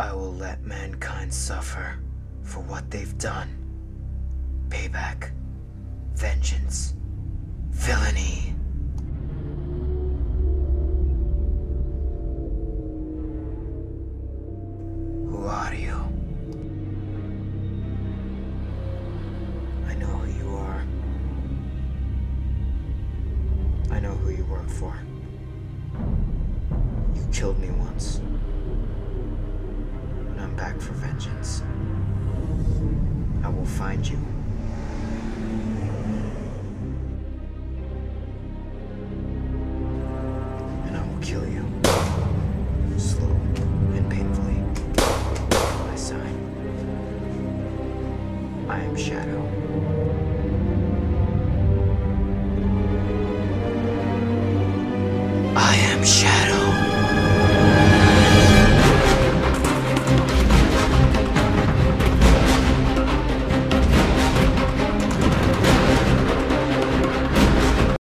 I will let mankind suffer for what they've done. Payback, vengeance, villainy. Who are you? I know who you are. I know who you work for. You killed me once back for vengeance. I will find you. And I will kill you. Slow and painfully. My sign. I am Shadow. I am Shadow.